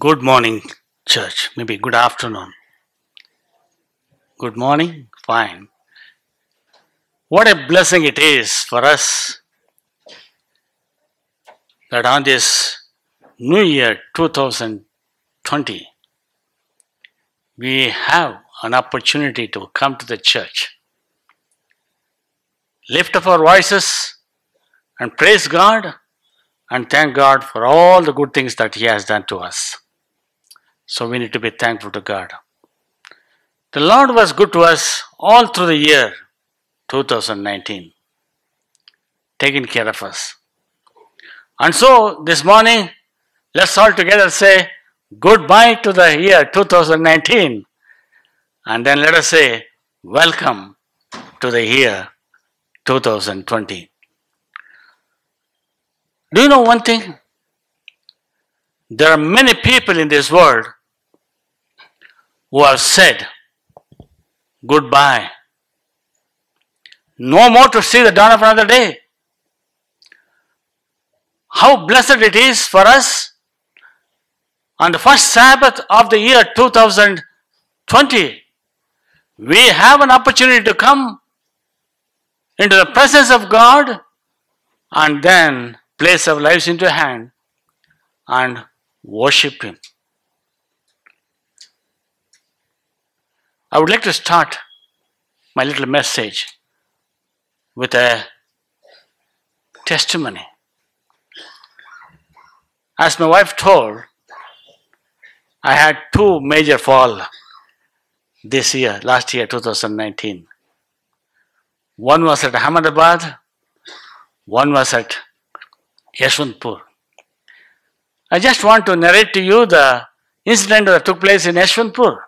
Good morning, church. Maybe good afternoon. Good morning? Fine. What a blessing it is for us that on this New Year 2020, we have an opportunity to come to the church, lift up our voices, and praise God and thank God for all the good things that He has done to us. So we need to be thankful to God. The Lord was good to us all through the year 2019, taking care of us. And so this morning, let's all together say goodbye to the year 2019 and then let us say welcome to the year 2020. Do you know one thing? There are many people in this world who have said goodbye. No more to see the dawn of another day. How blessed it is for us on the first Sabbath of the year 2020. We have an opportunity to come into the presence of God and then place our lives into hand and worship Him. I would like to start my little message with a testimony. As my wife told, I had two major fall this year, last year, 2019. One was at Ahmedabad, one was at Yeshwantpur. I just want to narrate to you the incident that took place in Yeshwantpur.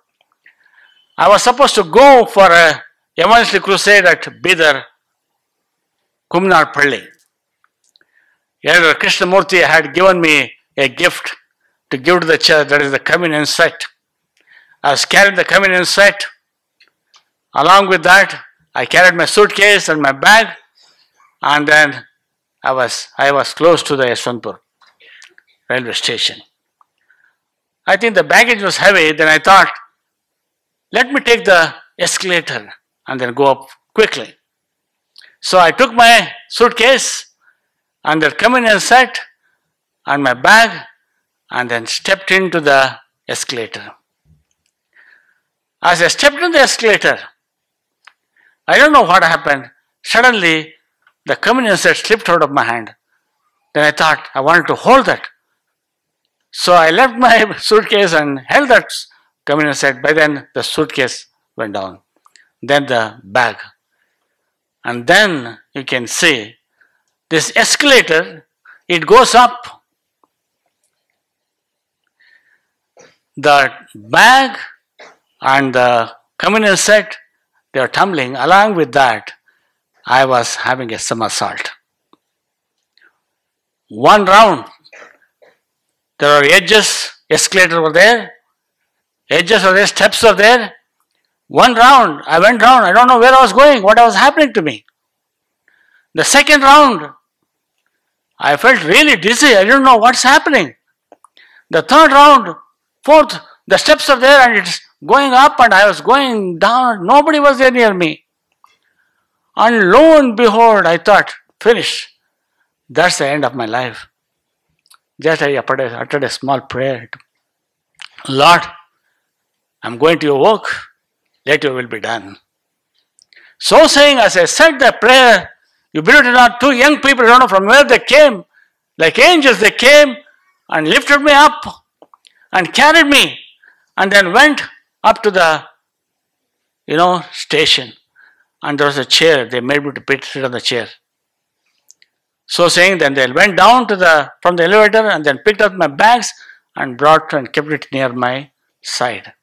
I was supposed to go for a evangelistic crusade at Bidar, Kumnar Palli. Elder Krishnamurti had given me a gift to give to the church, that is the communion set. I was carrying the communion set. Along with that, I carried my suitcase and my bag, and then I was I was close to the Yeshwantpur railway station. I think the baggage was heavy, then I thought, let me take the escalator and then go up quickly. So I took my suitcase and the communion set and my bag and then stepped into the escalator. As I stepped in the escalator, I don't know what happened. Suddenly, the communion set slipped out of my hand. Then I thought I wanted to hold that. So I left my suitcase and held that communion said, By then, the suitcase went down. Then the bag. And then you can see this escalator, it goes up. The bag and the communion set, they are tumbling. Along with that, I was having a somersault. One round, there are edges, escalator over there, edges are there, steps are there. One round, I went round, I don't know where I was going, what was happening to me. The second round, I felt really dizzy, I didn't know what's happening. The third round, fourth, the steps are there and it's going up and I was going down, nobody was there near me. And lo and behold, I thought, finish. That's the end of my life. Just I uttered a, uttered a small prayer. Lord, I'm going to your work. Let your will be done. So saying, as I said the prayer, you believe it or not, two young people, I don't know from where they came, like angels, they came and lifted me up and carried me and then went up to the, you know, station. And there was a chair. They made me to sit on the chair. So saying, then they went down to the from the elevator and then picked up my bags and brought and kept it near my side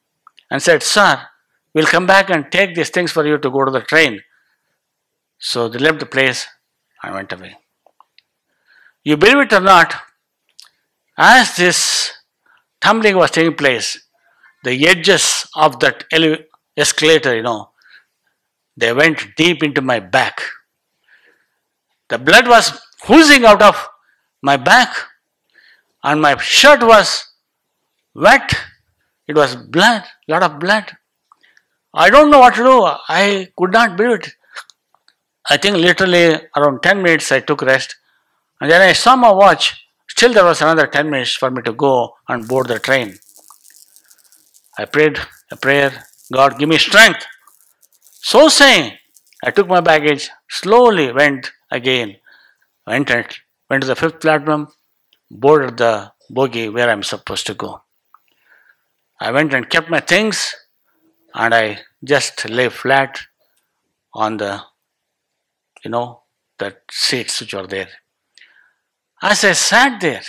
and said, Sir, we'll come back and take these things for you to go to the train. So they left the place and went away. You believe it or not, as this tumbling was taking place, the edges of that escalator, you know, they went deep into my back. The blood was oozing out of my back, and my shirt was wet. It was blood, lot of blood. I don't know what to do. I could not believe it. I think literally around 10 minutes I took rest. And then I saw my watch. Still, there was another 10 minutes for me to go and board the train. I prayed a prayer God, give me strength. So saying, I took my baggage, slowly went again, went and went to the fifth platform, boarded the bogie where I'm supposed to go. I went and kept my things, and I just lay flat on the, you know, the seats which were there. As I sat there,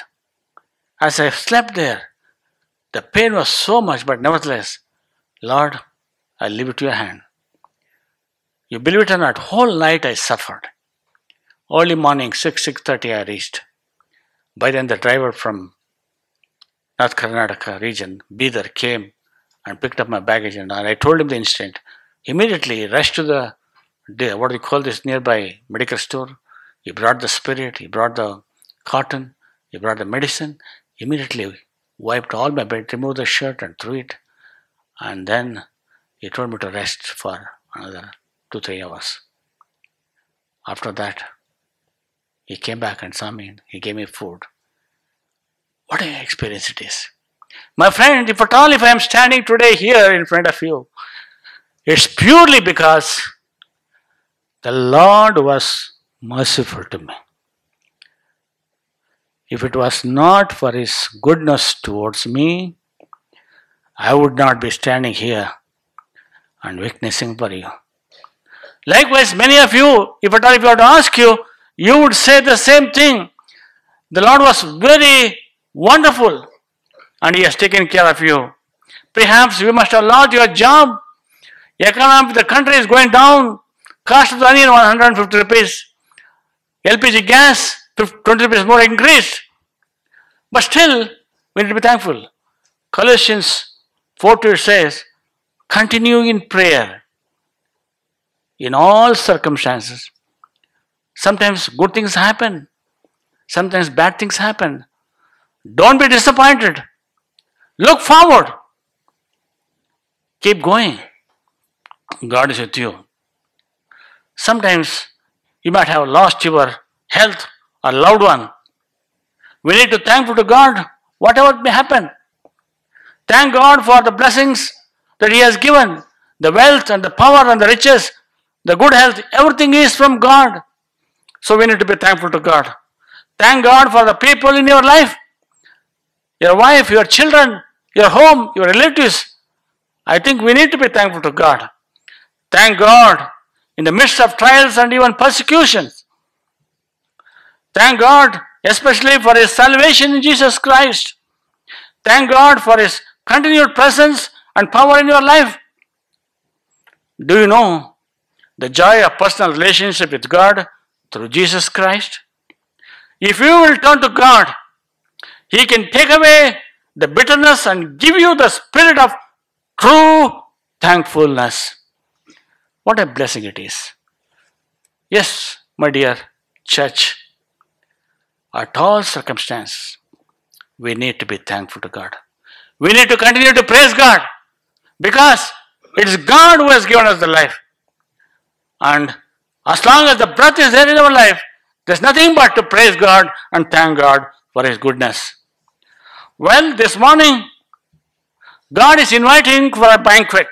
as I slept there, the pain was so much, but nevertheless, Lord, I leave it to your hand. You believe it or not, whole night I suffered. Early morning, 6, 6.30 I reached. By then the driver from North Karnataka region, Bidar, came and picked up my baggage and I told him the incident. Immediately rushed to the, what do you call this, nearby medical store. He brought the spirit, he brought the cotton, he brought the medicine. Immediately wiped all my bed, removed the shirt and threw it. And then he told me to rest for another two, three hours. After that, he came back and saw me. He gave me food. What an experience it is. My friend, if at all if I am standing today here in front of you, it's purely because the Lord was merciful to me. If it was not for His goodness towards me, I would not be standing here and witnessing for you. Likewise, many of you, if at all if you were to ask you, you would say the same thing. The Lord was very wonderful and He has taken care of you. Perhaps you must have lost your job. Economy, the country is going down. Cost of the onion 150 rupees. LPG gas 20 rupees more increased. But still, we need to be thankful. Colossians 4 2 says, continue in prayer in all circumstances. Sometimes good things happen, sometimes bad things happen. Don't be disappointed. Look forward. Keep going. God is with you. Sometimes you might have lost your health or loved one. We need to thankful to God, whatever may happen. Thank God for the blessings that He has given the wealth and the power and the riches, the good health, everything is from God. So we need to be thankful to God. Thank God for the people in your life your wife, your children, your home, your relatives. I think we need to be thankful to God. Thank God in the midst of trials and even persecutions. Thank God, especially for His salvation in Jesus Christ. Thank God for His continued presence and power in your life. Do you know the joy of personal relationship with God through Jesus Christ? If you will turn to God, He can take away the bitterness and give you the spirit of true thankfulness. What a blessing it is. Yes, my dear church, at all circumstances, we need to be thankful to God. We need to continue to praise God because it is God who has given us the life. And as long as the breath is there in our life, there's nothing but to praise God and thank God for His goodness. Well, this morning, God is inviting for a banquet.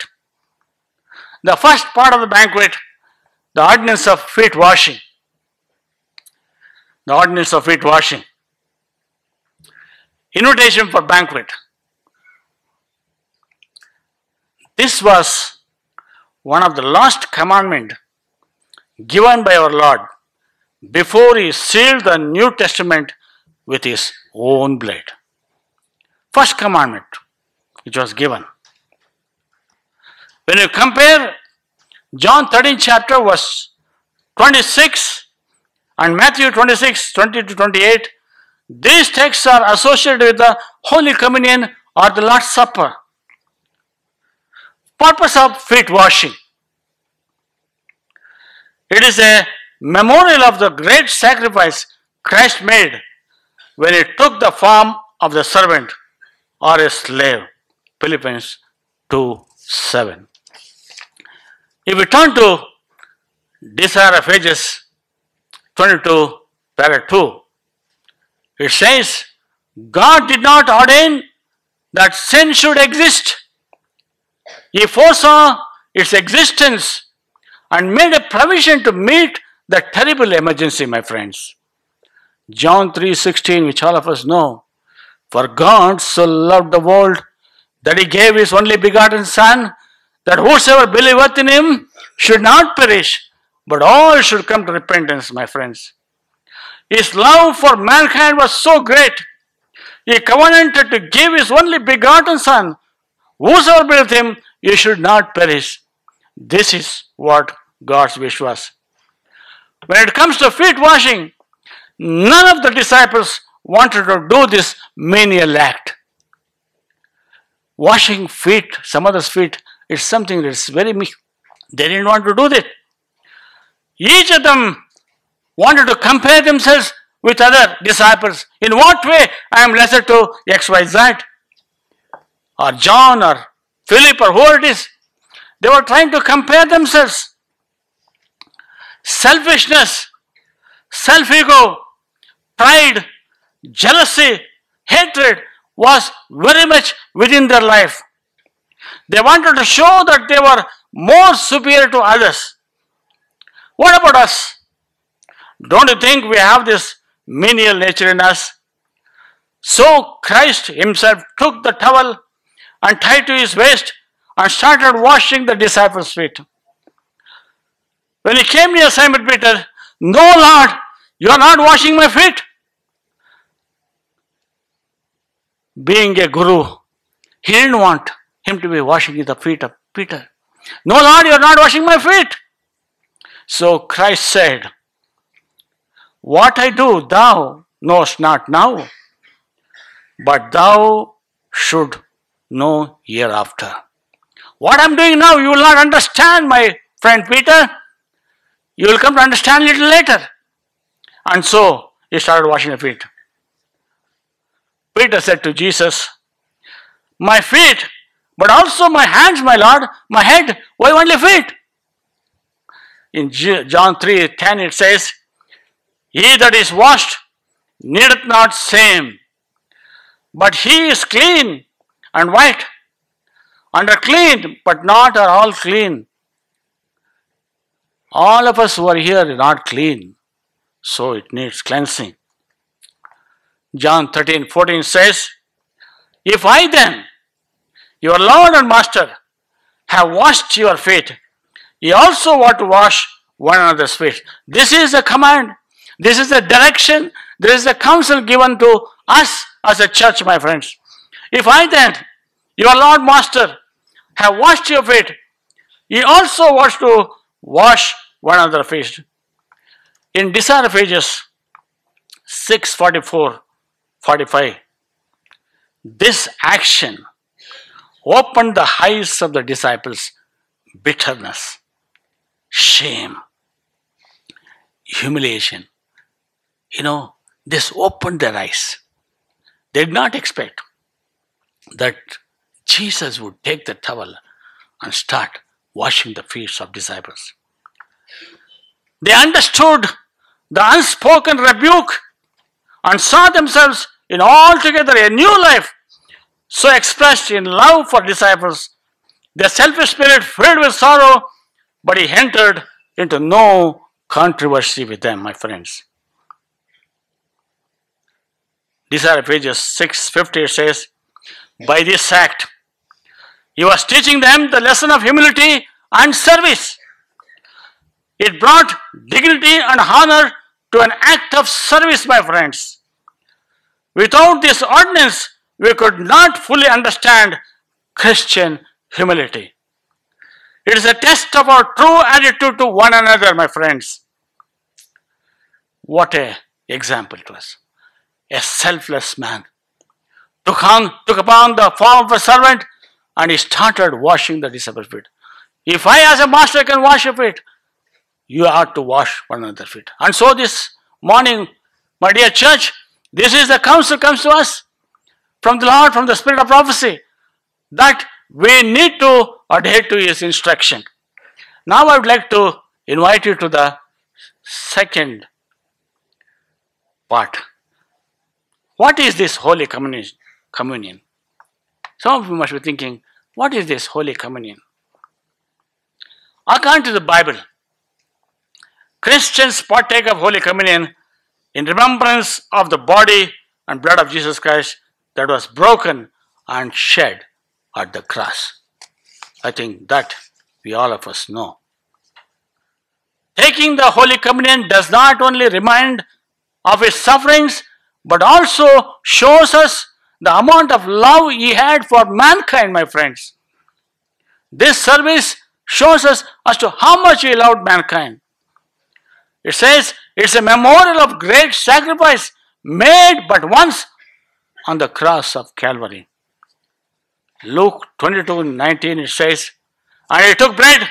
The first part of the banquet, the ordinance of feet washing. The ordinance of feet washing. Invitation for banquet. This was one of the last commandment given by our Lord before he sealed the New Testament with his own blood. First commandment which was given. When you compare John 13 chapter verse 26 and Matthew 26, 20 to 28, these texts are associated with the Holy Communion or the Lord's Supper. Purpose of feet washing. It is a memorial of the great sacrifice Christ made when he took the form of the servant or a slave. Philippians 2 7. If we turn to Desire of Ages 22, paragraph 2, it says, God did not ordain that sin should exist. He foresaw its existence and made a provision to meet the terrible emergency, my friends. John 3:16, which all of us know. For God so loved the world that he gave his only begotten Son, that whosoever believeth in him should not perish, but all should come to repentance, my friends. His love for mankind was so great, he covenanted to give his only begotten Son. Whosoever believeth him, he should not perish. This is what God's wish was. When it comes to feet washing, none of the disciples wanted to do this menial act. Washing feet, some others' feet, is something that's very me. They didn't want to do that. Each of them wanted to compare themselves with other disciples. In what way I am lesser to XYZ? Or John or Philip or whoever it is. They were trying to compare themselves. Selfishness, self ego, pride, jealousy, hatred was very much within their life. They wanted to show that they were more superior to others. What about us? Don't you think we have this menial nature in us? So Christ Himself took the towel and tied to His waist and started washing the disciples' feet. When He came near Simon Peter, No, Lord, you are not washing my feet. Being a guru, he didn't want him to be washing the feet of Peter. No, Lord, you are not washing my feet. So Christ said, What I do, thou knowest not now, but thou should know hereafter. What I'm doing now, you will not understand, my friend Peter. You will come to understand little later. And so he started washing the feet. Peter said to Jesus, My feet, but also my hands, my Lord, my head, why only feet? In John 3 10 it says, He that is washed needeth not same, but he is clean and white. And are clean, but not are all clean. All of us who are here are not clean, so it needs cleansing. John 13 14 says, If I then, your Lord and Master, have washed your feet, ye also ought to wash one another's feet. This is a command, this is a direction, there is a counsel given to us as a church, my friends. If I then, your Lord Master, have washed your feet, ye also ought to wash one another's feet. In Desire of Ages 644, 45. This action opened the eyes of the disciples bitterness, shame, humiliation. You know, this opened their eyes. They did not expect that Jesus would take the towel and start washing the feet of disciples. They understood the unspoken rebuke and saw themselves in altogether a new life, so expressed in love for disciples, their selfish spirit filled with sorrow, but he entered into no controversy with them, my friends. Desire of pages 650 says, By this act, he was teaching them the lesson of humility and service. It brought dignity and honor to an act of service, my friends. Without this ordinance, we could not fully understand Christian humility. It is a test of our true attitude to one another, my friends. What a example it was. A selfless man took on took upon the form of a servant and he started washing the disciples' feet. If I as a master can wash your feet, you ought to wash one another's feet. And so this morning, my dear church, this is the counsel comes to us. from the Lord, from the spirit of prophecy, that we need to adhere to His instruction. Now I would like to invite you to the second part. What is this Holy Communion? communion? Some of you must be thinking, what is this Holy Communion? According to the Bible, Christians partake of Holy Communion in remembrance of the body and blood of Jesus Christ that was broken and shed at the cross. I think that we all of us know. Taking the Holy Communion does not only remind of his sufferings, but also shows us the amount of love he had for mankind, my friends. This service shows us as to how much he loved mankind. It says it's a memorial of great sacrifice made but once on the cross of Calvary. Luke 22 19 it says, And he took bread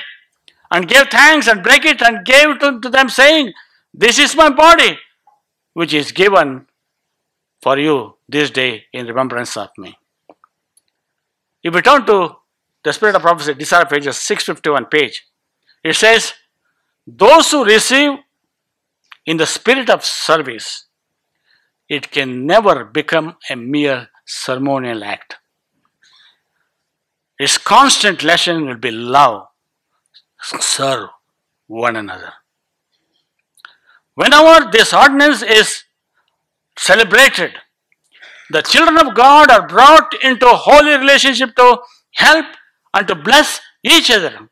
and gave thanks and break it and gave it to them, saying, This is my body, which is given for you this day in remembrance of me. If we turn to the Spirit of Prophecy, Desire of Ages 651 page. It says, Those who receive in the spirit of service, it can never become a mere ceremonial act. Its constant lesson will be love, serve one another. Whenever this ordinance is celebrated, the children of God are brought into a holy relationship to help and to bless each other.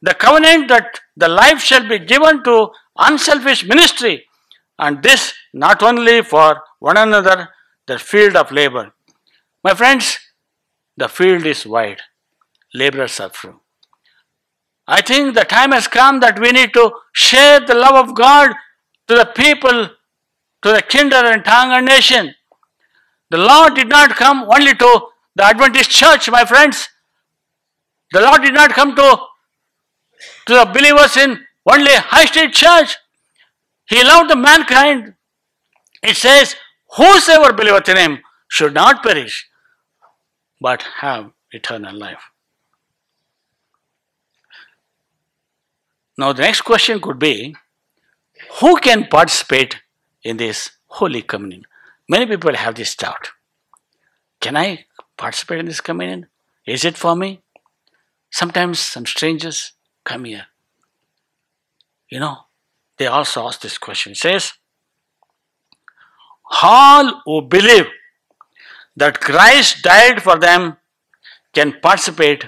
The covenant that the life shall be given to unselfish ministry, and this not only for one another, the field of labor. My friends, the field is wide, laborers are few. I think the time has come that we need to share the love of God to the people, to the kindred and tongue and nation. The Lord did not come only to the Adventist church, my friends. The Lord did not come to, to the believers in only high street church. He loved the mankind. It says, Whosoever believeth in him should not perish, but have eternal life. Now, the next question could be who can participate in this Holy Communion? Many people have this doubt. Can I participate in this communion? Is it for me? Sometimes some strangers come here. You know, they also ask this question. It says, All who believe that Christ died for them can participate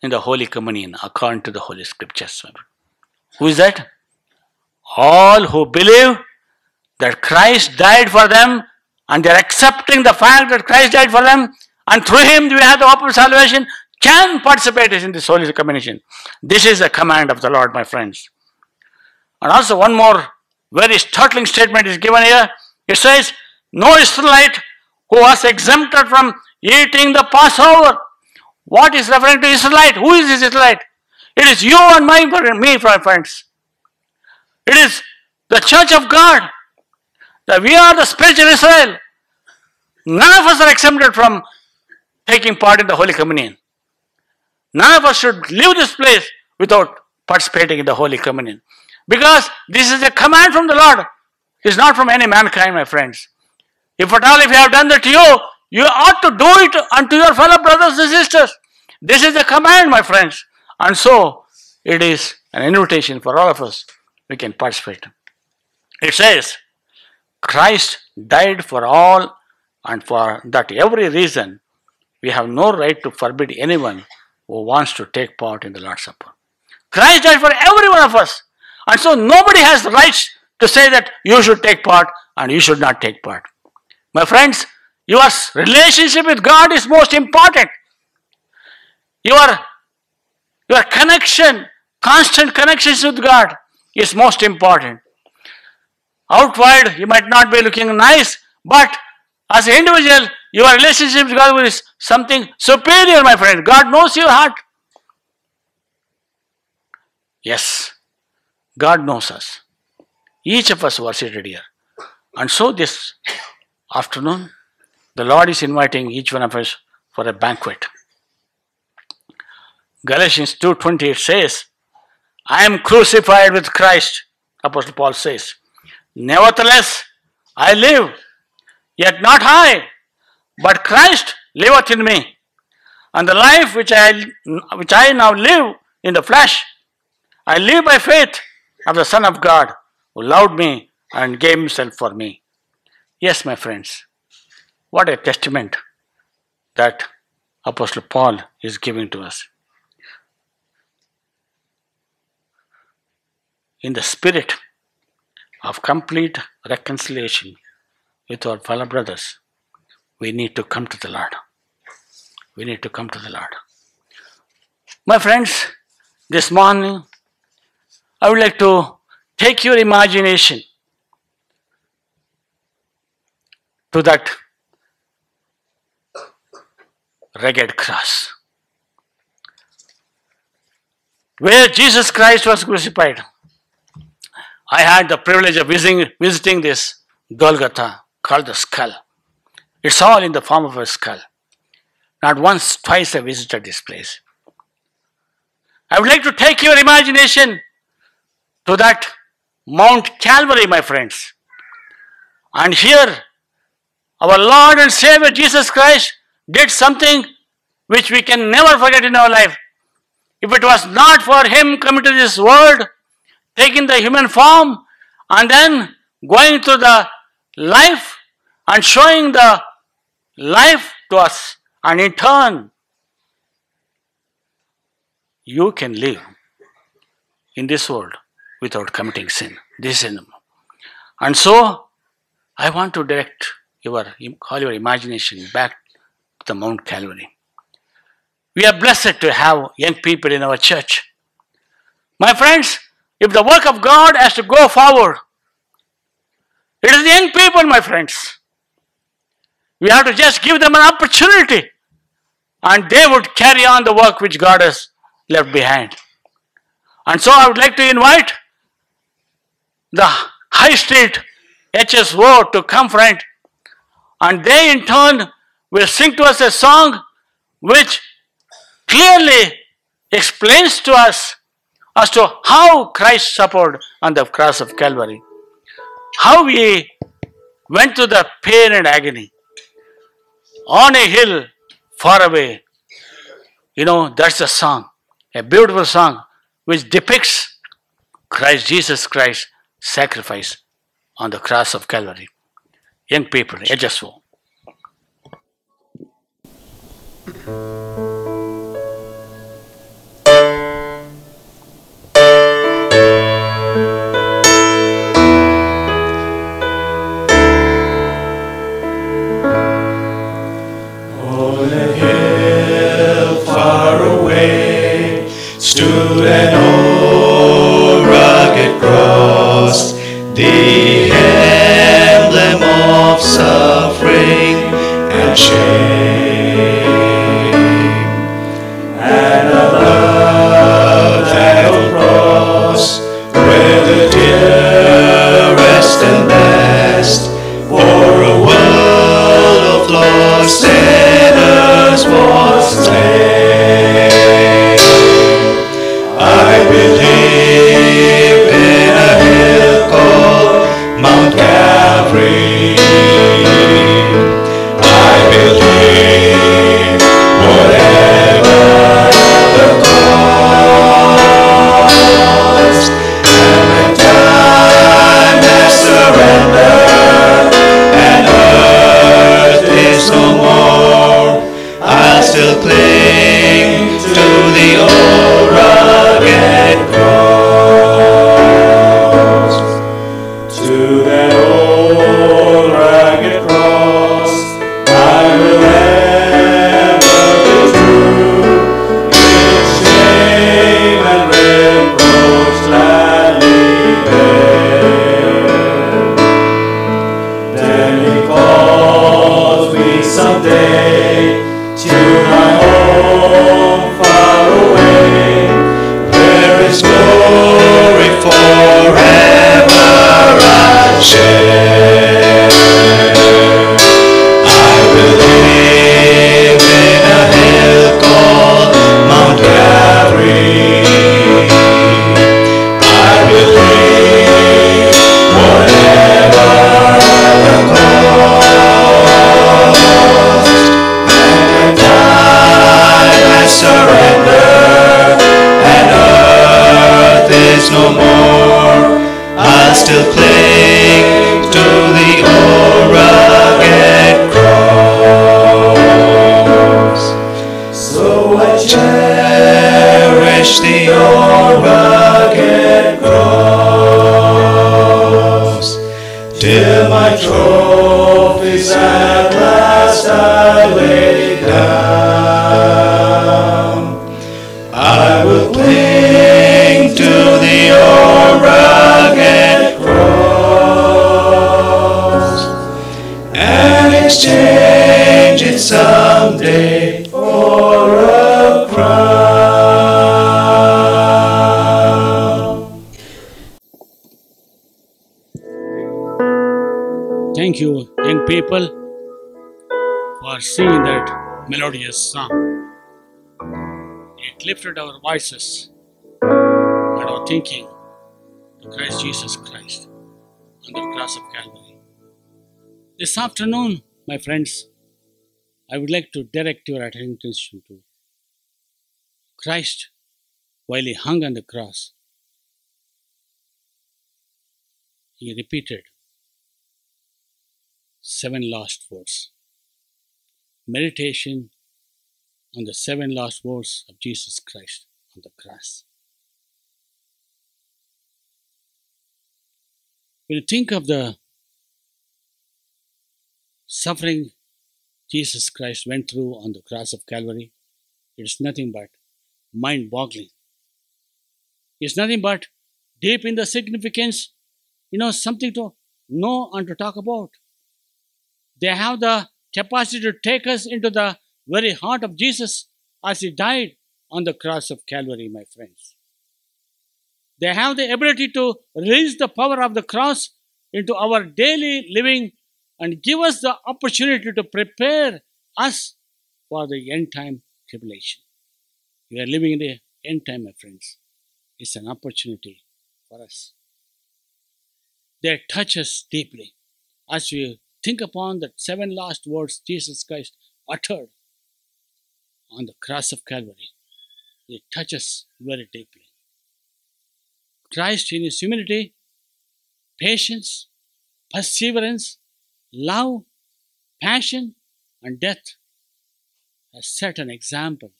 in the Holy Communion according to the Holy Scriptures. Who is that? All who believe that Christ died for them and they are accepting the fact that Christ died for them and through him we have the hope of salvation can participate in this Holy Communion. This is a command of the Lord, my friends. And also one more very startling statement is given here. It says, no Israelite who was exempted from eating the Passover. What is referring to Israelite? Who is this Israelite? It is you and my, me, friends. It is the church of God. That we are the spiritual Israel. None of us are exempted from taking part in the Holy Communion. None of us should leave this place without participating in the Holy Communion. Because this is a command from the Lord. It's not from any mankind, my friends. If at all, if you have done that to you, you ought to do it unto your fellow brothers and sisters. This is a command, my friends. And so, it is an invitation for all of us. We can participate. It says, Christ died for all, and for that every reason, we have no right to forbid anyone who wants to take part in the Lord's Supper. Christ died for every one of us. And so nobody has the rights to say that you should take part and you should not take part. My friends, your relationship with God is most important. Your, your connection, constant connections with God is most important. Outward, you might not be looking nice, but as an individual, your relationship with God is something superior, my friend. God knows your heart. Yes, God knows us. Each of us were seated here. And so this afternoon, the Lord is inviting each one of us for a banquet. Galatians 2:28 says, I am crucified with Christ, Apostle Paul says. Nevertheless, I live, yet not I, but Christ liveth in me. And the life which I, which I now live in the flesh, I live by faith of the Son of God who loved me and gave himself for me. Yes, my friends, what a testament that Apostle Paul is giving to us. In the spirit of complete reconciliation with our fellow brothers, we need to come to the Lord. We need to come to the Lord. My friends, this morning I would like to take your imagination to that rugged cross where Jesus Christ was crucified. I had the privilege of visiting, visiting this Golgotha called the skull. It's all in the form of a skull. Not once, twice I visited this place. I would like to take your imagination to that Mount Calvary, my friends. And here, our Lord and Savior Jesus Christ did something which we can never forget in our life. If it was not for Him coming to this world, taking the human form, and then going through the life and showing the life to us, and in turn, you can live in this world without committing sin. This is and so I want to direct your call your imagination back to the Mount Calvary. We are blessed to have young people in our church. My friends, if the work of God has to go forward, it is the young people, my friends. We have to just give them an opportunity and they would carry on the work which God has left behind. And so I would like to invite the High Street HSO to come front and they in turn will sing to us a song which clearly explains to us as to how Christ suffered on the cross of Calvary, how he went to the pain and agony on a hill far away. You know, that's a song, a beautiful song which depicts Christ, Jesus Christ, sacrifice on the cross of Calvary. Young people, HSO. And exchange it someday for a crown. Thank you, young people, for singing that melodious song. It lifted our voices and our thinking to Christ Jesus Christ on the cross of Calvary. This afternoon, my friends, I would like to direct your attention to Christ while he hung on the cross. He repeated seven last words. Meditation on the seven last words of Jesus Christ on the cross. When you think of the suffering Jesus Christ went through on the cross of Calvary, it is nothing but mind boggling. It's nothing but deep in the significance, you know, something to know and to talk about. They have the capacity to take us into the very heart of Jesus as he died on the cross of Calvary, my friends. They have the ability to release the power of the cross into our daily living and give us the opportunity to prepare us for the end time tribulation. We are living in the end time, my friends. It's an opportunity for us. They touch us deeply as we think upon the seven last words Jesus Christ uttered on the cross of Calvary. It touches very deeply. Christ, in his humility, patience, perseverance, love, passion, and death, has set an example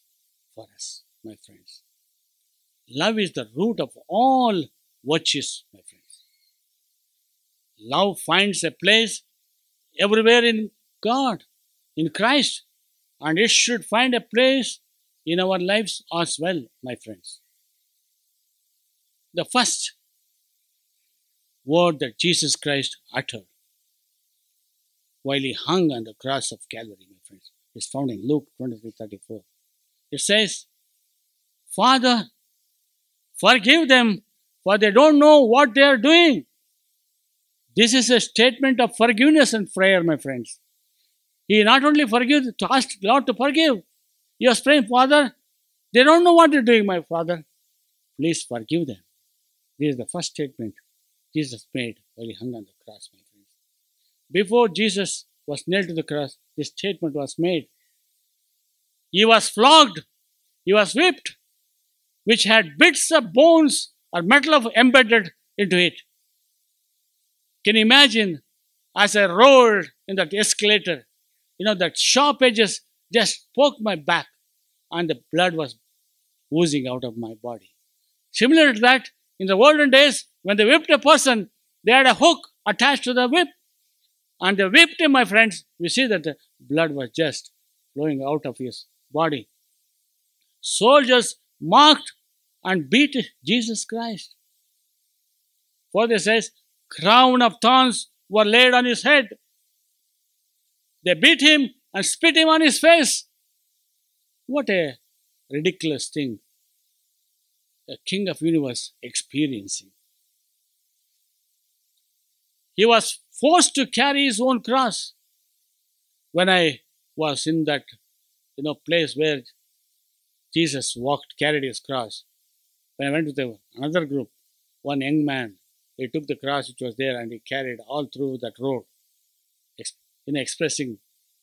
for us, my friends. Love is the root of all virtues, my friends. Love finds a place everywhere in God, in Christ, and it should find a place in our lives as well, my friends. The first word that Jesus Christ uttered while he hung on the cross of Calvary, my friends, is found in Luke 23 34. It says, Father, forgive them, for they don't know what they are doing. This is a statement of forgiveness and prayer, my friends. He not only forgives, to ask God to forgive. He was praying, Father, they don't know what they're doing, my Father. Please forgive them. This is the first statement Jesus made while he hung on the cross, my friends. Before Jesus was nailed to the cross, this statement was made. He was flogged, he was whipped, which had bits of bones or metal of embedded into it. Can you imagine as I rolled in that escalator, you know, that sharp edges just poked my back and the blood was oozing out of my body. Similar to that, in the olden days, when they whipped a person, they had a hook attached to the whip. And they whipped him, my friends. We see that the blood was just flowing out of his body. Soldiers mocked and beat Jesus Christ. For they says, crown of thorns were laid on his head. They beat him and spit him on his face. What a ridiculous thing a king of universe experiencing. He was forced to carry his own cross. When I was in that you know place where Jesus walked, carried his cross, when I went with the, another group, one young man, he took the cross which was there and he carried all through that road, know, expressing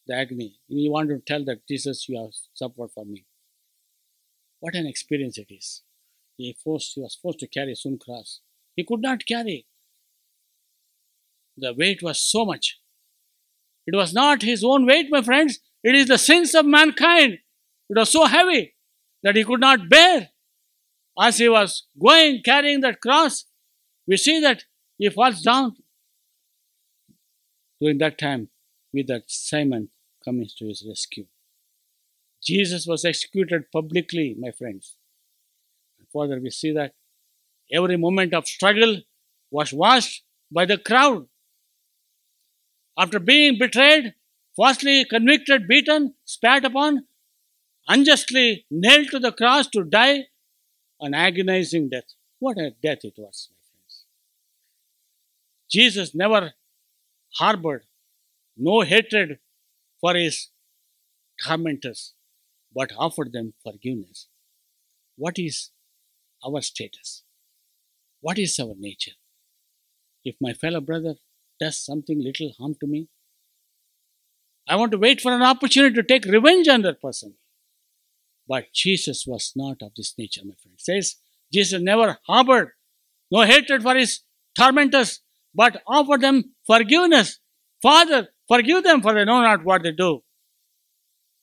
the agony. And he wanted to tell that Jesus, you have suffered for me. What an experience it is. he forced he was forced to carry his own cross. He could not carry. The weight was so much. It was not his own weight, my friends. It is the sins of mankind. It was so heavy that he could not bear. As he was going carrying that cross, we see that he falls down. During that time, with that Simon coming to his rescue. Jesus was executed publicly, my friends. Further, we see that every moment of struggle was watched by the crowd. After being betrayed, falsely convicted, beaten, spat upon, unjustly nailed to the cross to die an agonizing death. What a death it was, my friends. Jesus never harbored no hatred for his tormentors, but offered them forgiveness. What is our status? What is our nature? If my fellow brother does something little harm to me, I want to wait for an opportunity to take revenge on that person. But Jesus was not of this nature, my friend. Says Jesus never harbored no hatred for his tormentors, but offered them forgiveness. Father, forgive them for they know not what they do.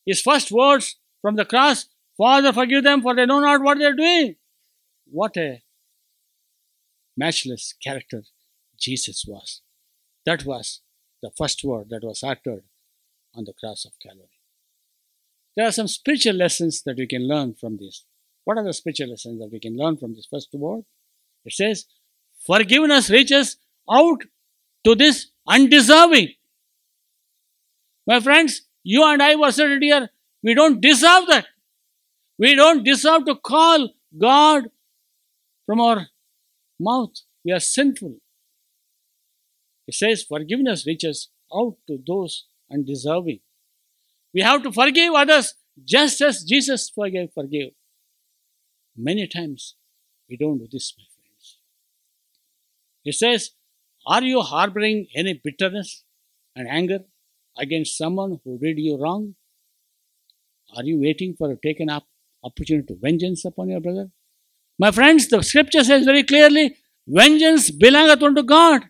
His first words from the cross, Father, forgive them for they know not what they are doing. What a matchless character Jesus was. That was the first word that was uttered on the cross of Calvary. There are some spiritual lessons that we can learn from this. What are the spiritual lessons that we can learn from this first word? It says, Forgiveness reaches out to this undeserving. My friends, you and I were seated here. We don't deserve that. We don't deserve to call God from our mouth. We are sinful. It says forgiveness reaches out to those undeserving. We have to forgive others just as Jesus forgave, forgave. Many times we don't do this, my friends. It says, Are you harboring any bitterness and anger against someone who did you wrong? Are you waiting for a taken up opportunity to vengeance upon your brother? My friends, the scripture says very clearly, vengeance belongeth unto God.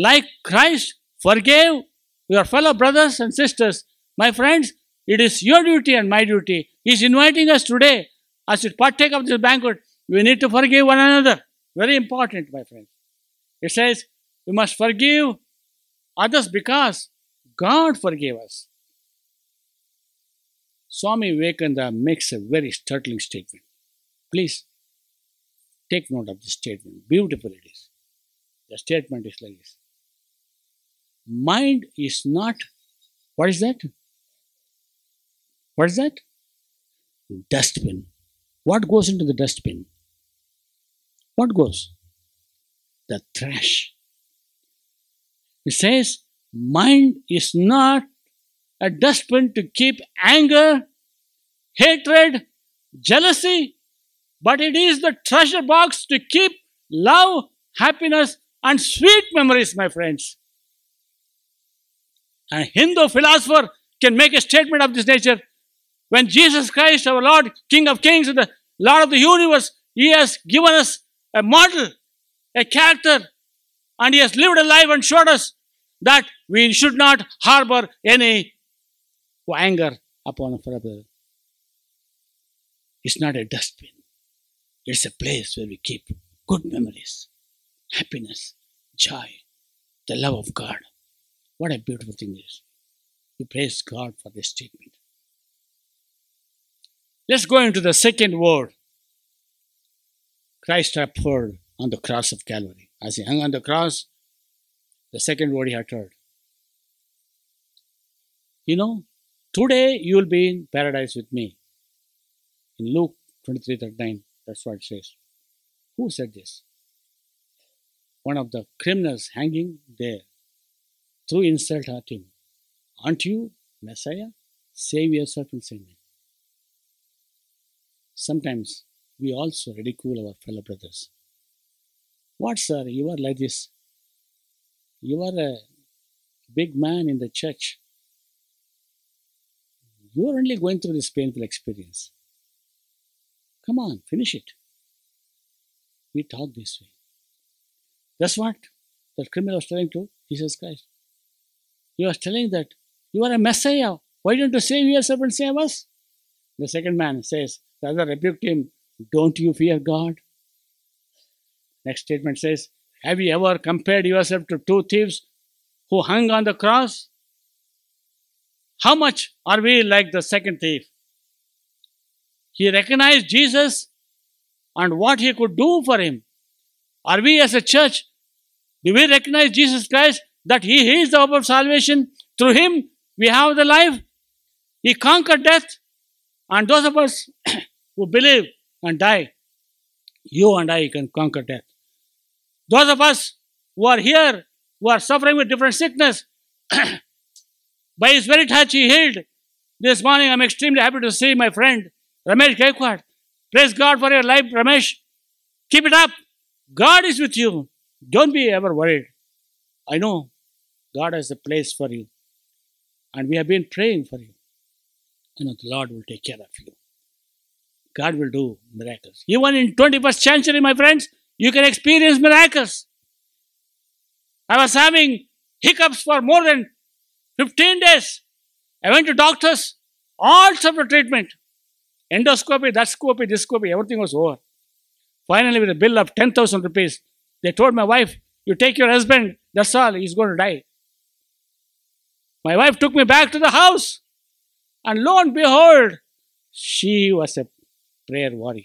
Like Christ forgave your fellow brothers and sisters, my friends, it is your duty and my duty. He is inviting us today as we partake of this banquet. We need to forgive one another. Very important, my friends. It says we must forgive others because God forgave us. Swami Vivekananda makes a very startling statement. Please take note of this statement. Beautiful it is. The statement is like this Mind is not, what is that? What is that? Dustbin. What goes into the dustbin? What goes? The trash. It says, mind is not a dustbin to keep anger, hatred, jealousy, but it is the treasure box to keep love, happiness, and sweet memories, my friends. A Hindu philosopher can make a statement of this nature. When Jesus Christ, our Lord, King of Kings, and the Lord of the universe, He has given us a model, a character, and He has lived a life and showed us that we should not harbor any anger upon a brother. It's not a dustbin. It's a place where we keep good memories, happiness, joy, the love of God. What a beautiful thing it is. We praise God for this statement. Let's go into the second word Christ uttered on the cross of Calvary. As he hung on the cross, the second word he uttered. You know, today you will be in paradise with me. In Luke 23 39, that's what it says. Who said this? One of the criminals hanging there threw insult at him. Aren't you Messiah? Save yourself and save me. Sometimes we also ridicule our fellow brothers. What, sir? You are like this. You are a big man in the church. You are only going through this painful experience. Come on, finish it. We talk this way. That's what the criminal was trying to Jesus Christ. He was telling that you are a Messiah. Why don't you save yourself and save us? The second man says, the other rebuked him, Don't you fear God? Next statement says, Have you ever compared yourself to two thieves who hung on the cross? How much are we like the second thief? He recognized Jesus and what he could do for him. Are we as a church, do we recognize Jesus Christ that he is the hope of salvation? Through him we have the life. He conquered death. And those of us who believe and die, you and I can conquer death. Those of us who are here, who are suffering with different sickness, by his very touch he healed. This morning I'm extremely happy to see my friend Ramesh Gaikwad. Praise God for your life, Ramesh. Keep it up. God is with you. Don't be ever worried. I know God has a place for you. And we have been praying for you. I know the Lord will take care of you. God will do miracles. Even in 21st century, my friends, you can experience miracles. I was having hiccups for more than 15 days. I went to doctors, all sorts of treatment. Endoscopy, that scopy, this scopy, everything was over. Finally, with a bill of 10,000 rupees, they told my wife, You take your husband, that's all, he's going to die. My wife took me back to the house, and lo and behold, she was a prayer warrior.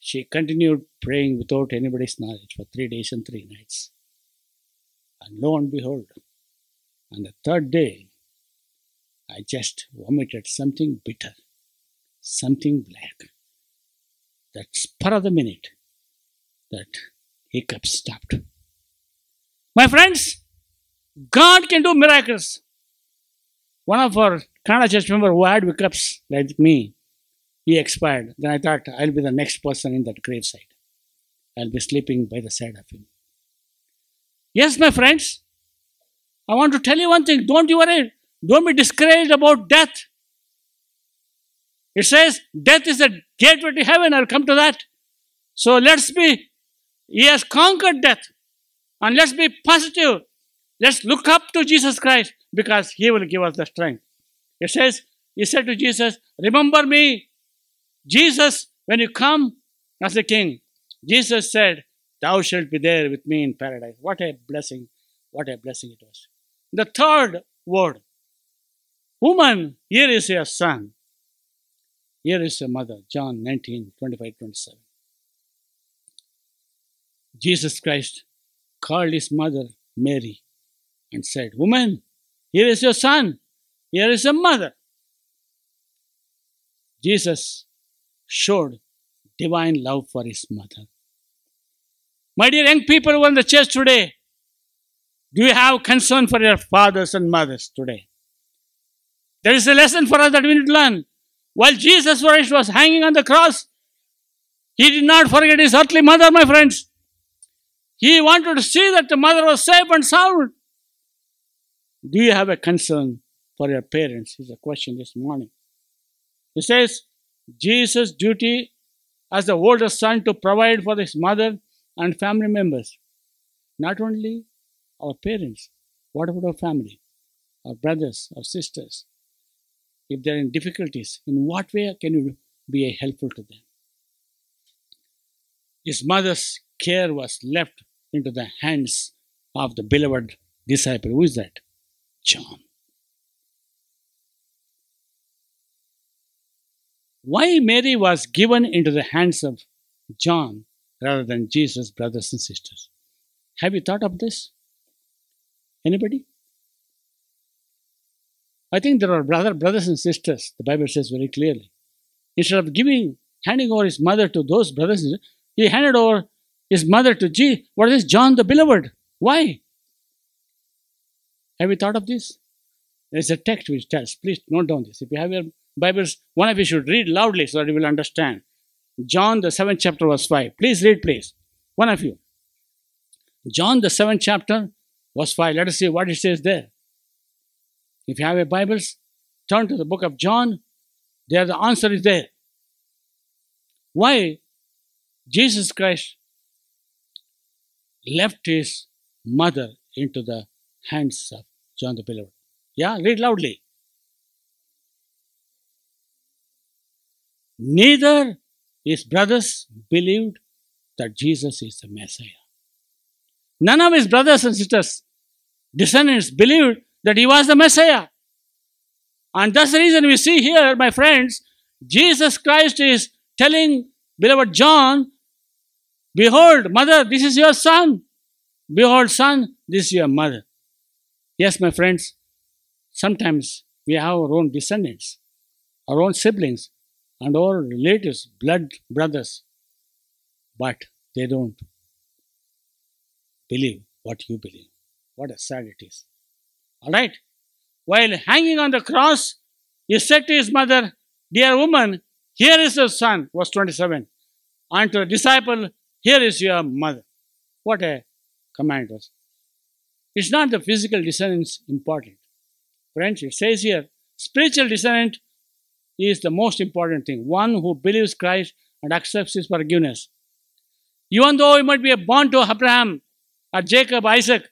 She continued praying without anybody's knowledge for three days and three nights. And lo and behold, on the third day, I just vomited something bitter, something black. That spur of the minute, that hiccup stopped. My friends, God can do miracles. One of our Kannada church member who had hiccups like me, he expired. Then I thought I'll be the next person in that graveside. I'll be sleeping by the side of him. Yes, my friends, I want to tell you one thing. Don't you worry. Don't be discouraged about death. It says death is the gateway to heaven. I'll come to that. So let's be, he has conquered death. And let's be positive. Let's look up to Jesus Christ because he will give us the strength. He says, he said to Jesus, Remember me, Jesus, when you come as a king. Jesus said, Thou shalt be there with me in paradise. What a blessing. What a blessing it was. The third word Woman, here is your son. Here is your mother. John 19, 25, 27. Jesus Christ called his mother Mary and said, Woman, here is your son. Here is your mother. Jesus showed divine love for his mother. My dear young people who are in the church today, do you have concern for your fathers and mothers today? There is a lesson for us that we need to learn. While Jesus Christ was hanging on the cross, he did not forget his earthly mother, my friends. He wanted to see that the mother was safe and sound. Do you have a concern for your parents? Is a question this morning. He says, Jesus' duty as the oldest son to provide for his mother and family members. Not only our parents, what about our family, our brothers, our sisters? If they're in difficulties, in what way can you be helpful to them? His mother's care was left into the hands of the beloved disciple. Who is that? John. Why Mary was given into the hands of John rather than Jesus' brothers and sisters? Have you thought of this? Anybody? I think there are brother, brothers and sisters, the Bible says very clearly. Instead of giving, handing over his mother to those brothers, he handed over his mother to G. What is John the Beloved? Why? Have you thought of this? There's a text which tells, please note down this. If you have your Bibles, one of you should read loudly so that you will understand. John, the seventh chapter, verse 5. Please read, please. One of you. John, the seventh chapter, verse 5. Let us see what it says there. If you have your Bibles, turn to the book of John. There, the answer is there. why Jesus Christ left his mother into the hands of John the Beloved. Yeah, read loudly. Neither his brothers believed that Jesus is the Messiah. None of his brothers and sisters, descendants, believed that he was the Messiah. And that's the reason we see here, my friends, Jesus Christ is telling beloved John, Behold, mother, this is your son. Behold, son, this is your mother. Yes, my friends, sometimes we have our own descendants, our own siblings, and our relatives, blood brothers, but they don't believe what you believe. What a sad it is. All right. While hanging on the cross, he said to his mother, Dear woman, here is your son, verse 27. And to the disciple, here is your mother. What a command was. It's not the physical descendants important. Friends, it says here, spiritual descendant is the most important thing. One who believes Christ and accepts his forgiveness. Even though you might be born to Abraham or Jacob, Isaac,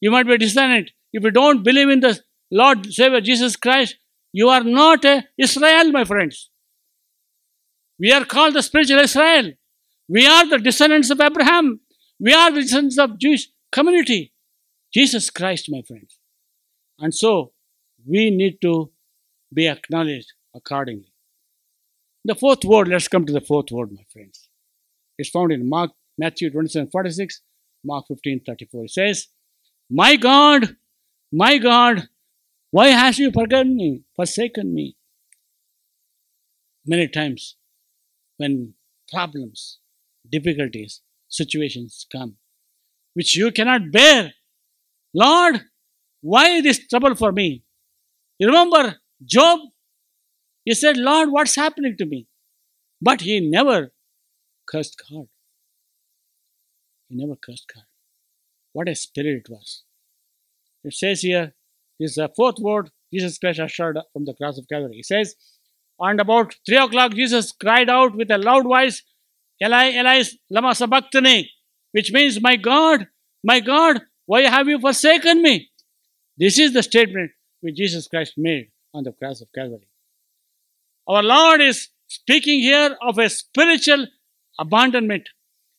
you might be a descendant. If you don't believe in the Lord Savior Jesus Christ, you are not a Israel, my friends. We are called the spiritual Israel. We are the descendants of Abraham. We are the descendants of Jewish community. Jesus Christ, my friends. And so we need to be acknowledged accordingly. The fourth word, let's come to the fourth word, my friends. It's found in Mark, Matthew 27 46, Mark 15 34. It says, My God, my God, why has you forgotten me, forsaken me? Many times when problems, difficulties, situations come, which you cannot bear, Lord, why this trouble for me? You remember Job? He said, Lord, what's happening to me? But he never cursed God. He never cursed God. What a spirit it was. It says here, this is the fourth word Jesus Christ ushered from the cross of Calvary. He says, And about three o'clock, Jesus cried out with a loud voice, Eli, Eli, lama sabachthani, which means, My God, my God, why have you forsaken me? This is the statement which Jesus Christ made on the cross of Calvary. Our Lord is speaking here of a spiritual abandonment,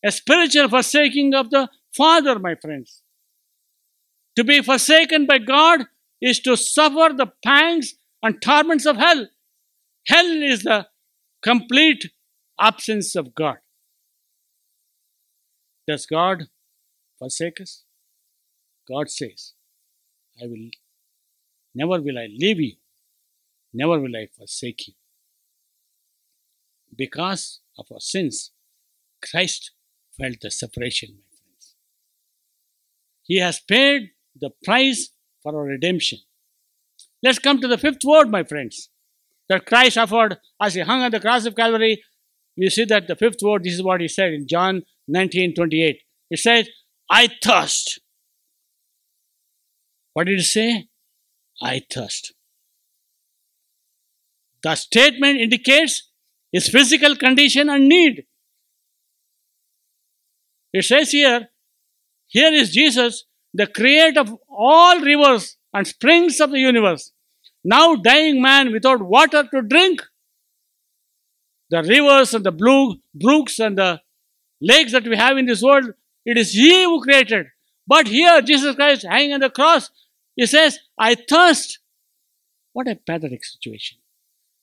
a spiritual forsaking of the Father, my friends. To be forsaken by God is to suffer the pangs and torments of hell. Hell is the complete absence of God. Does God forsake us? God says, I will never will I leave you, never will I forsake you. Because of our sins, Christ felt the separation, my friends. He has paid the price for our redemption. Let's come to the fifth word, my friends, that Christ offered as he hung on the cross of Calvary. We see that the fifth word, this is what he said in John 19 28. He said, I thirst. What did he say? I thirst. The statement indicates his physical condition and need. It says here, here is Jesus, the creator of all rivers and springs of the universe, now dying man without water to drink. The rivers and the blue brooks and the lakes that we have in this world, it is He who created. But here, Jesus Christ hanging on the cross, He says, I thirst. What a pathetic situation.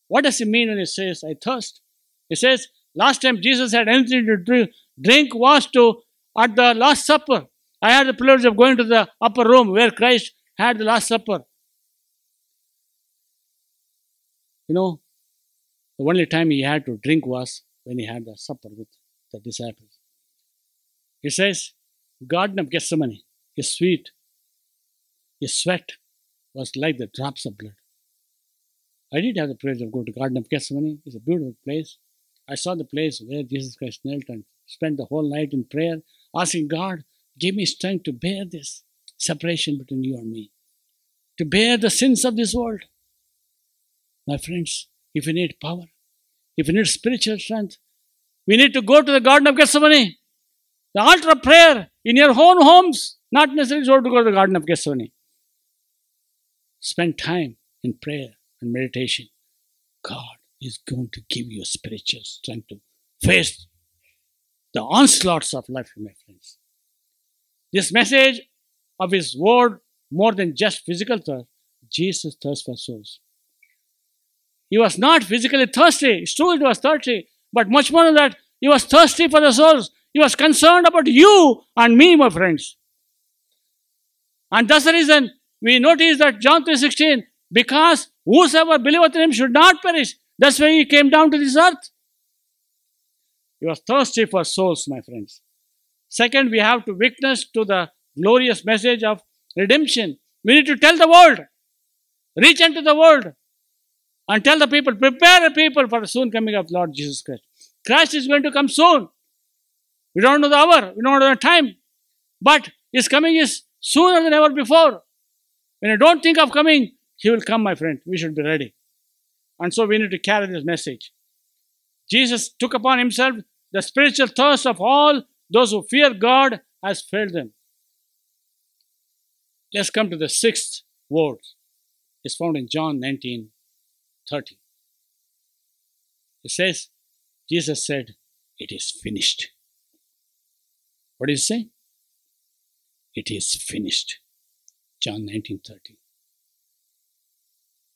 What does He mean when He says, I thirst? He says, last time Jesus had anything to drink, drink was to at the Last Supper. I had the privilege of going to the upper room where Christ had the Last Supper. You know, the only time he had to drink was when he had the supper with the disciples. He says, Garden of Gethsemane is sweet. His sweat was like the drops of blood. I did have the privilege of going to Garden of Gethsemane. It's a beautiful place. I saw the place where Jesus Christ knelt and spent the whole night in prayer, asking God, give me strength to bear this separation between you and me, to bear the sins of this world. My friends, if you need power, if you need spiritual strength, We need to go to the Garden of Gethsemane, the altar of prayer in your own homes, not necessarily to go to the Garden of Gethsemane. Spend time in prayer and meditation. God is going to give you spiritual strength to face the onslaughts of life, my friends. This message of His word, more than just physical thirst, Jesus thirst for souls. He was not physically thirsty. It's true, was thirsty, but much more than that, he was thirsty for the souls. He was concerned about you and me, my friends. And that's the reason we notice that John 3.16, because whosoever believeth in him should not perish. That's why he came down to this earth. He was thirsty for souls, my friends. Second, we have to witness to the glorious message of redemption. We need to tell the world, reach into the world, and tell the people, prepare the people for the soon coming of Lord Jesus Christ. Christ is going to come soon. We don't know the hour, we don't know the time, but his coming is sooner than ever before. When you don't think of coming, he will come, my friend. We should be ready. And so we need to carry this message. Jesus took upon himself the spiritual thirst of all those who fear God has failed them. Let's come to the sixth word. It's found in John 19 30. It says, Jesus said, It is finished. What did he say? It is finished. John 19 30.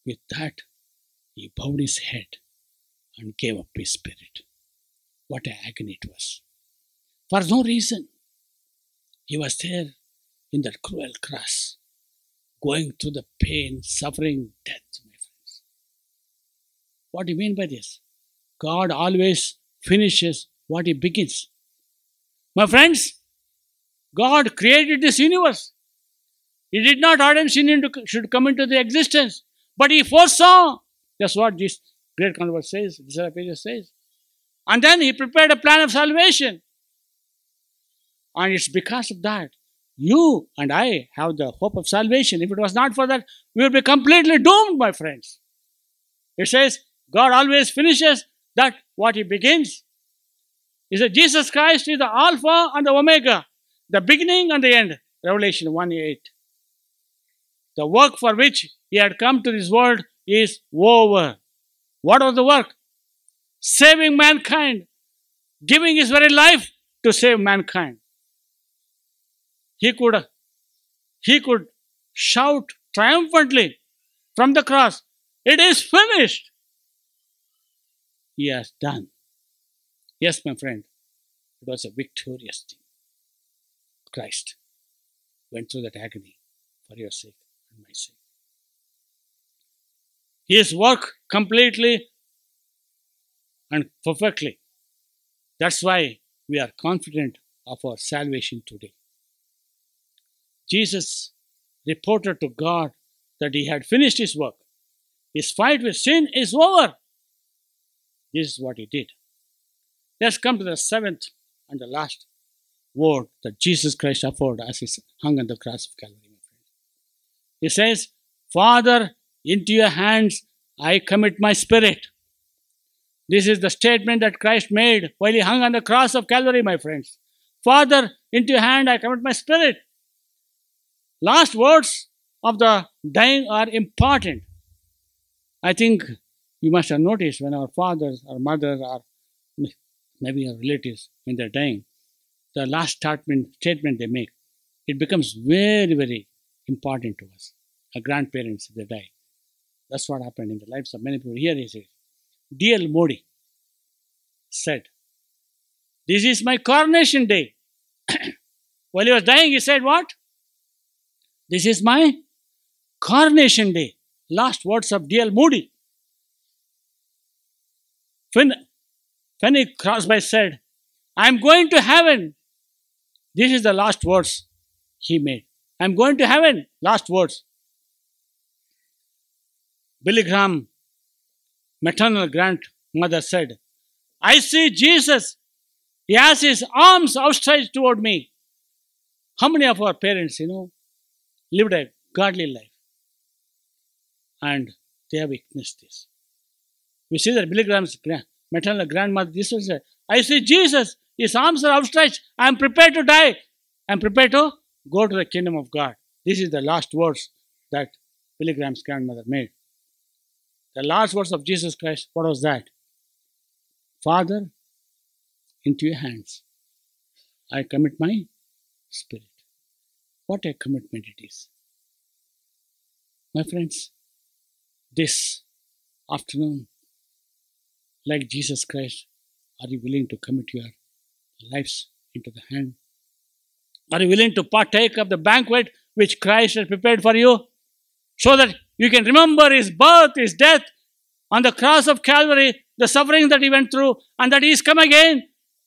With that, he bowed his head and gave up his spirit. What an agony it was. For no reason. He was there in that cruel cross, going through the pain, suffering, death. What do you mean by this? God always finishes what he begins. My friends, God created this universe. He did not ordain sin into, should come into the existence, but he foresaw. That's what this Great Controversy says, this says. And then he prepared a plan of salvation. And it's because of that you and I have the hope of salvation. If it was not for that, we would be completely doomed, my friends. It says God always finishes that what he begins. He said Jesus Christ is the Alpha and the Omega, the beginning and the end. Revelation 1 8. The work for which he had come to this world is over. What was the work? Saving mankind, giving his very life to save mankind. He could, he could shout triumphantly from the cross, It is finished. He has done. Yes, my friend, it was a victorious thing. Christ went through that agony for your sake and my sake. His work completely and perfectly. That's why we are confident of our salvation today. Jesus reported to God that he had finished his work. His fight with sin is over. This is what he did. Let's come to the seventh and the last word that Jesus Christ offered as he hung on the cross of Calvary. He says, Father, into your hands I commit my spirit. This is the statement that Christ made while he hung on the cross of Calvary, my friends. Father, into your hand I commit my spirit. Last words of the dying are important. I think you must have noticed when our fathers, our mothers, or maybe our relatives, when they're dying, the last statement, statement they make, it becomes very, very important to us. Our grandparents, if they die. That's what happened in the lives of many people. Here he says, D.L. Moody said, This is my coronation day. While he was dying, he said, What? This is my coronation day. Last words of D.L. Moody. When when he crossed by said, I'm going to heaven. This is the last words he made. I'm going to heaven. Last words. Billy Graham, maternal grandmother, said, I see Jesus. He has his arms outstretched toward me. How many of our parents, you know, lived a godly life? And they have witnessed this. We see that Billy Graham's maternal grandmother, this was it. I see Jesus, his arms are outstretched. I am prepared to die. I am prepared to go to the kingdom of God. This is the last words that Billy Graham's grandmother made. The last words of Jesus Christ, what was that? Father, into your hands I commit my spirit. What a commitment it is. My friends, this afternoon, like Jesus Christ, are you willing to commit your lives into the hand? Are you willing to partake of the banquet which Christ has prepared for you? So that you can remember his birth, his death on the cross of Calvary, the suffering that he went through, and that he is come again,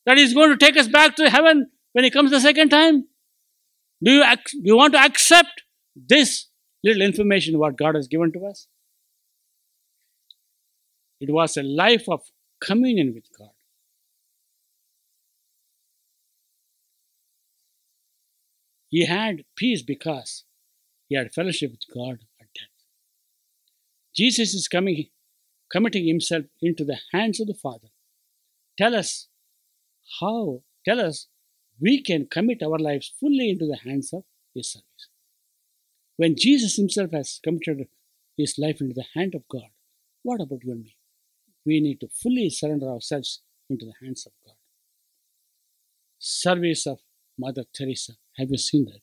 that he is going to take us back to heaven when he comes the second time. Do you, do you want to accept this little information what God has given to us? It was a life of communion with God. He had peace because he had fellowship with God at death. Jesus is coming, committing himself into the hands of the Father. Tell us how, tell us we can commit our lives fully into the hands of his service. When Jesus himself has committed his life into the hand of God, what about you and me? We need to fully surrender ourselves into the hands of God. Service of Mother Teresa. Have you seen that?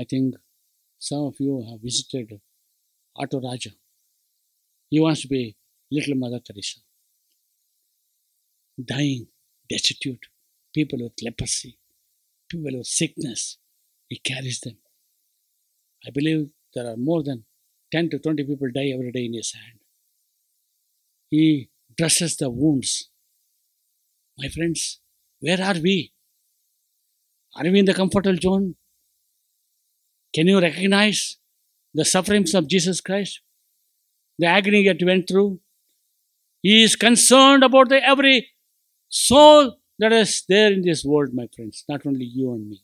I think some of you have visited Auto Raja. He wants to be little Mother Teresa. Dying, destitute, people with leprosy, people with sickness. He carries them. I believe there are more than 10 to 20 people die every day in his hand. He dresses the wounds. My friends, where are we? Are we in the comfortable zone? Can you recognize the sufferings of Jesus Christ? The agony that went through? He is concerned about the every soul that is there in this world, my friends, not only you and me.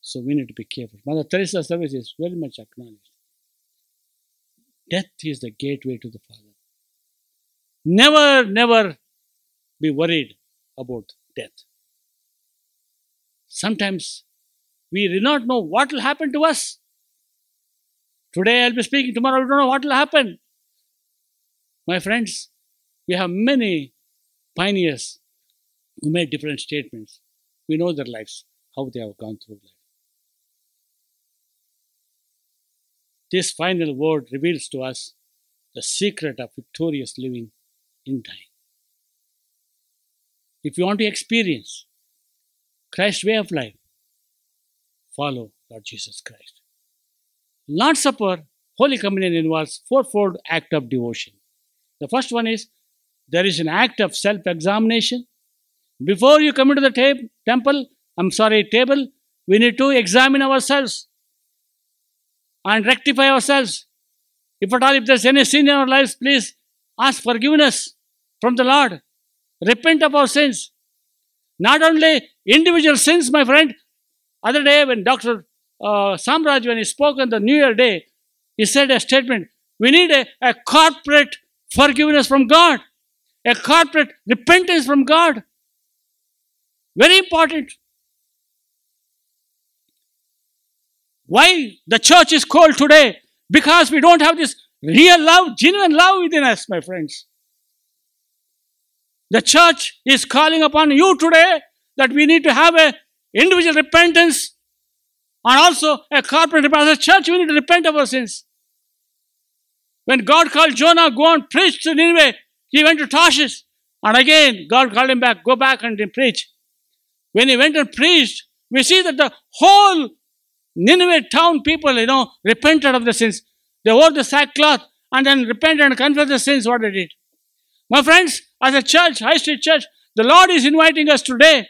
So we need to be careful. Mother Teresa's service is very much acknowledged. Death is the gateway to the Father. Never, never be worried about death. Sometimes we do not know what will happen to us. Today I'll be speaking, tomorrow we don't know what will happen. My friends, we have many pioneers who made different statements. We know their lives, how they have gone through life. This final word reveals to us the secret of victorious living in dying. If you want to experience Christ's way of life, follow Lord Jesus Christ. Lord's Supper, Holy Communion involves fourfold act of devotion. The first one is there is an act of self-examination. Before you come into the temple, I'm sorry, table, we need to examine ourselves and rectify ourselves. If at all, if there's any sin in our lives, please ask forgiveness from the Lord. Repent of our sins. Not only individual sins, my friend. Other day, when Dr. Uh, Samraj, when he spoke on the New Year day, he said a statement. We need a, a corporate forgiveness from God, a corporate repentance from God. Very important. Why the church is cold today? Because we don't have this real love, genuine love within us, my friends. The church is calling upon you today that we need to have a individual repentance and also a corporate repentance. As a church, we need to repent of our sins. When God called Jonah, go and preach to Nineveh, he went to Tarshish. And again, God called him back, go back and preach. When he went and preached, we see that the whole Nineveh town people, you know, repented of the sins. They wore the sackcloth and then repented and confessed the sins what they did. My friends, as a church, High Street Church, the Lord is inviting us today,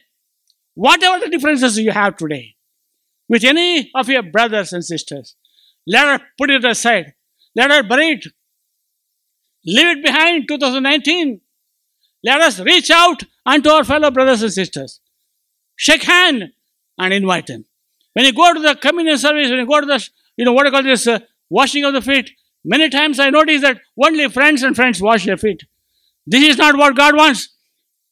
whatever the differences you have today, with any of your brothers and sisters, let us put it aside. Let us bury it. Leave it behind 2019. Let us reach out unto our fellow brothers and sisters. Shake hand and invite them. When you go to the communion service, when you go to the, you know, what you call this, uh, washing of the feet, many times I notice that only friends and friends wash their feet. This is not what God wants.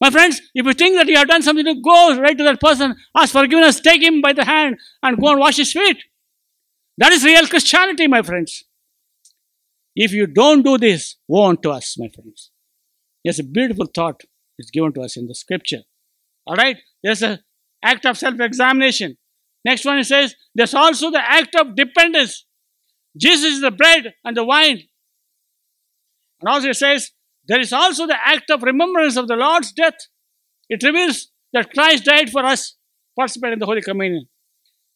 My friends, if you think that you have done something, to go right to that person, ask forgiveness, take him by the hand, and go and wash his feet. That is real Christianity, my friends. If you don't do this, woe unto us, my friends. Yes, a beautiful thought is given to us in the scripture. All right, there's an act of self-examination. Next one it says there's also the act of dependence. Jesus is the bread and the wine. And also it says there is also the act of remembrance of the Lord's death. It reveals that Christ died for us. Participate in the Holy Communion.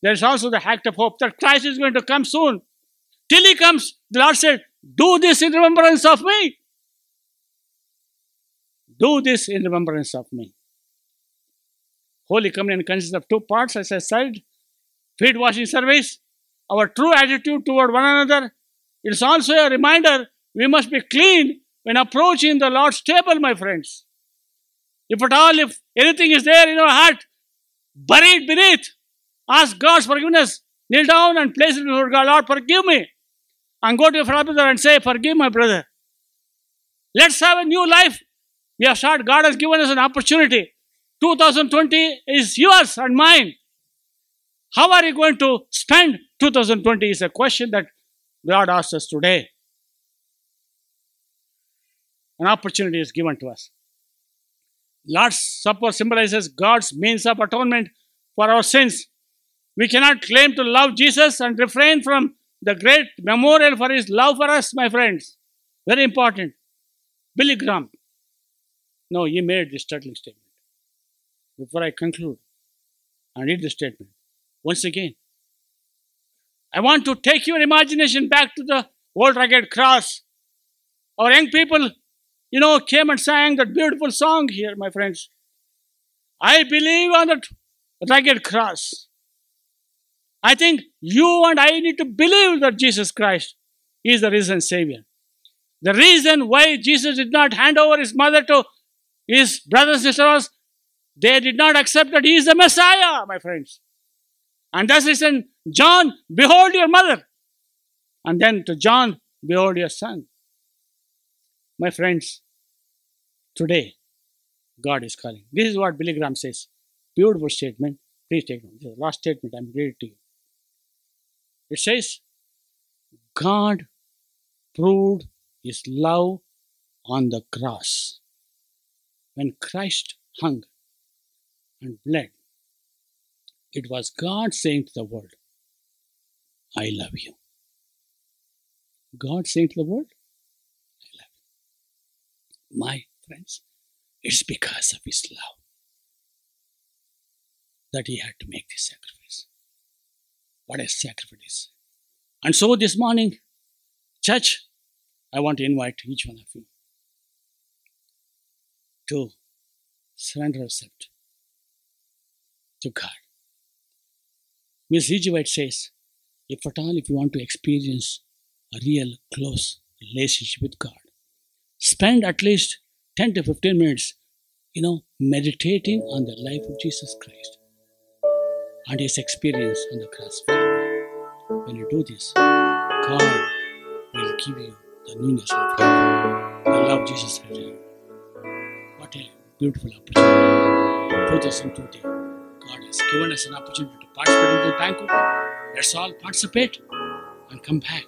There is also the act of hope that Christ is going to come soon. Till he comes, the Lord said, Do this in remembrance of me. Do this in remembrance of me. Holy Communion consists of two parts, as I said feet washing service, our true attitude toward one another. It is also a reminder we must be clean when approaching the Lord's table, my friends. If at all, if anything is there in our heart, bury it beneath. Ask God's forgiveness. Kneel down and place it before God. Lord, forgive me. And go to your brother and say, Forgive my brother. Let's have a new life. We have started. God has given us an opportunity. 2020 is yours and mine. How are you going to spend 2020 is a question that God asks us today. An opportunity is given to us. Lord's Supper symbolizes God's means of atonement for our sins. We cannot claim to love Jesus and refrain from the great memorial for his love for us, my friends. Very important. Billy Graham. No, he made this startling statement. Before I conclude I read the statement, once again, I want to take your imagination back to the old rugged cross. Our young people, you know, came and sang that beautiful song here, my friends. I believe on that rugged cross. I think you and I need to believe that Jesus Christ is the risen Savior. The reason why Jesus did not hand over his mother to his brothers and sisters, they did not accept that he is the Messiah, my friends. And he said, John, behold your mother. And then to John, behold your son. My friends, today, God is calling. This is what Billy Graham says. Beautiful statement. Please take note. This is the last statement I'm reading to you. It says, God proved his love on the cross. When Christ hung and bled, it was God saying to the world, I love you. God saying to the world. My friends, it's because of his love that he had to make this sacrifice. What a sacrifice. And so this morning, church, I want to invite each one of you to surrender yourself to God. Miss E.G. White says, if at all, if you want to experience a real close relationship with God, spend at least 10 to 15 minutes, you know, meditating on the life of Jesus Christ and his experience on the cross. When you do this, God will give you the newness of life. The love Jesus has. What a beautiful opportunity. 2020. God has given us an opportunity to participate in the banquet. Let's all participate and come back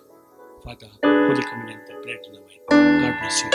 for the Holy Communion, the bread and the wine. God bless you.